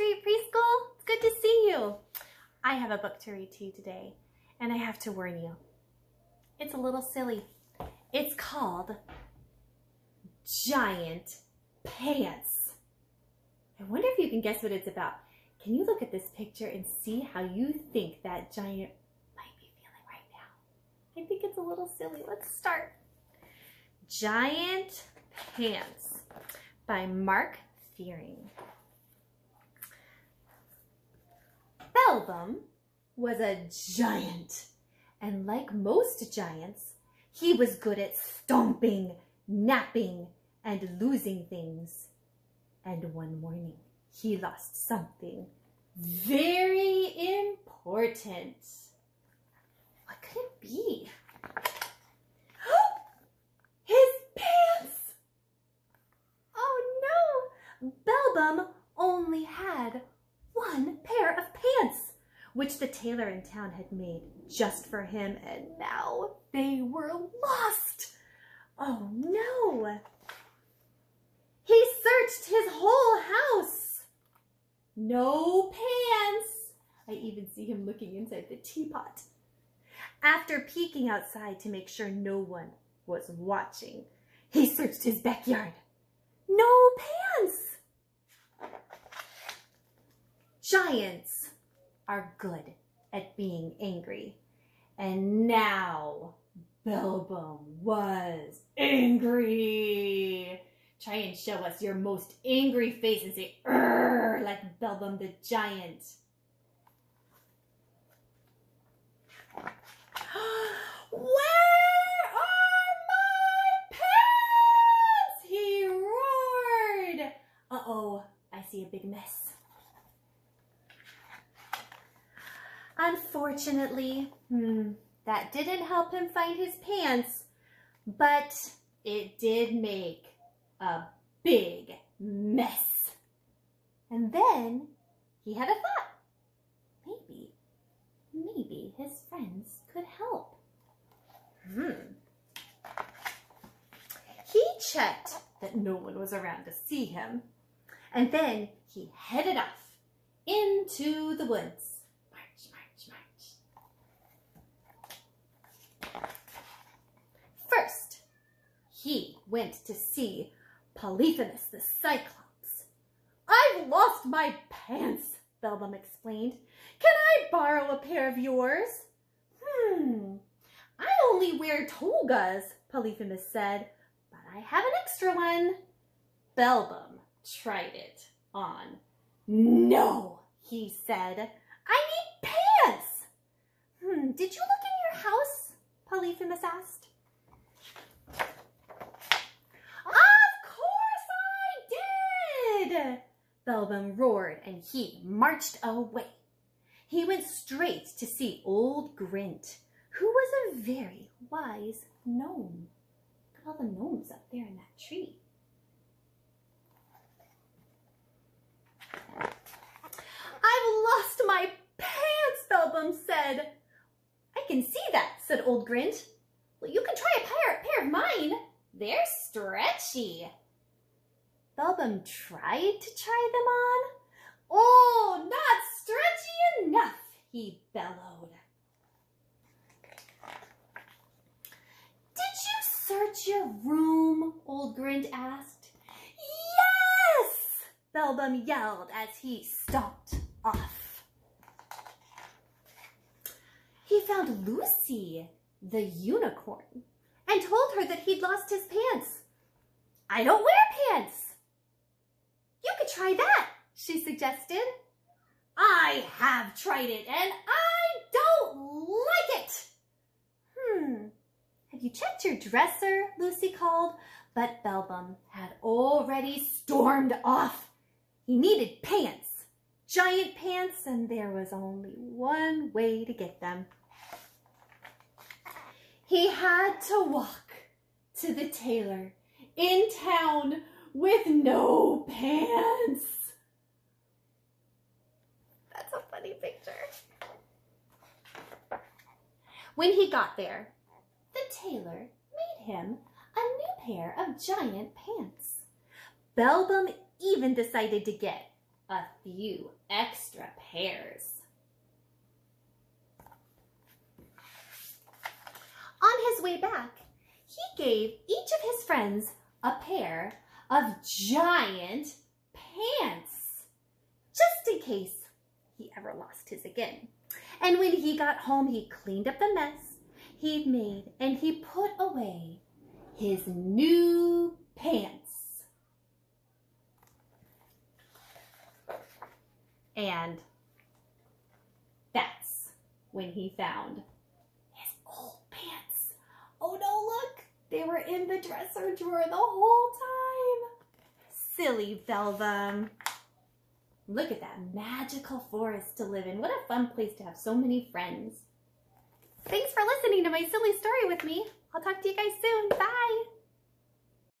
Street Preschool. It's good to see you. I have a book to read to you today, and I have to warn you. It's a little silly. It's called Giant Pants. I wonder if you can guess what it's about. Can you look at this picture and see how you think that giant might be feeling right now? I think it's a little silly. Let's start. Giant Pants by Mark Fearing. Belbum was a giant, and like most giants, he was good at stomping, napping, and losing things. And one morning, he lost something very important. What could it be? His pants! Oh no! Belbum only had one pair of pants, which the tailor in town had made just for him, and now they were lost. Oh no! He searched his whole house. No pants. I even see him looking inside the teapot. After peeking outside to make sure no one was watching, he searched his backyard. No pants. Giants are good at being angry. And now Belbum was angry. Try and show us your most angry face and say, like Belbum the giant. Where are my pants? He roared. Uh-oh, I see a big mess. Unfortunately, hmm, that didn't help him find his pants, but it did make a big mess. And then he had a thought. Maybe, maybe his friends could help. Hmm. He checked that no one was around to see him. And then he headed off into the woods. Went to see Polyphemus the Cyclops. I've lost my pants, Belbum explained. Can I borrow a pair of yours? Hmm, I only wear togas, Polyphemus said, but I have an extra one. Belbum tried it on. No, he said, I need pants. Hmm, did you look in your house? Polyphemus asked. Belbum roared and he marched away. He went straight to see old Grint, who was a very wise gnome. Look at all the gnomes up there in that tree. I've lost my pants, Belbum said. I can see that, said old Grint. Well, you can try a pair, pair of mine. They're stretchy. Belbum tried to try them on. Oh, not stretchy enough, he bellowed. Did you search your room? Old Grint asked. Yes, Belbum yelled as he stomped off. He found Lucy, the unicorn, and told her that he'd lost his pants. I don't wear pants, try that, she suggested. I have tried it and I don't like it. Hmm, have you checked your dresser? Lucy called, but Belbum had already stormed off. He needed pants, giant pants, and there was only one way to get them. He had to walk to the tailor in town with no pants. That's a funny picture. When he got there, the tailor made him a new pair of giant pants. Belbum even decided to get a few extra pairs. On his way back, he gave each of his friends a pair of giant pants, just in case he ever lost his again. And when he got home, he cleaned up the mess he'd made and he put away his new pants. And that's when he found his old pants. Oh no, look! They were in the dresser drawer the whole time. Silly Belbum. Look at that magical forest to live in. What a fun place to have so many friends. Thanks for listening to my silly story with me. I'll talk to you guys soon. Bye.